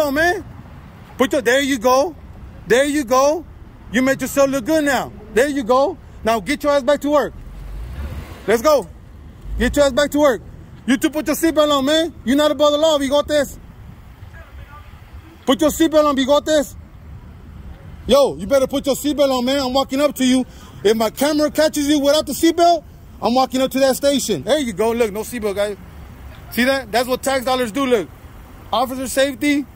on, man. Put your, there you go. There you go. You made yourself look good now. There you go. Now get your ass back to work. Let's go. Get your ass back to work. You two put your seatbelt on, man. You're not above the law, bigotes. Put your seatbelt on, bigotes. Yo, you better put your seatbelt on, man. I'm walking up to you. If my camera catches you without the seatbelt, I'm walking up to that station. There you go. Look, no seatbelt, guys. See that? That's what tax dollars do. Look, officer safety,